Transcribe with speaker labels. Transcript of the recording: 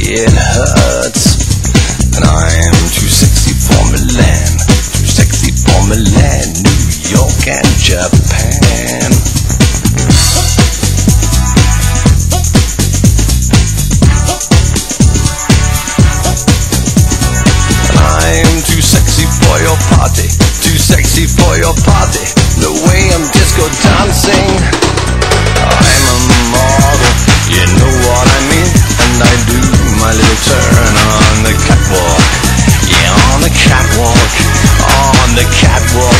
Speaker 1: it hurts. And I'm too sexy for Milan, too sexy for Milan, New York and Japan. I'm too sexy for your party, too sexy for your party. catwalk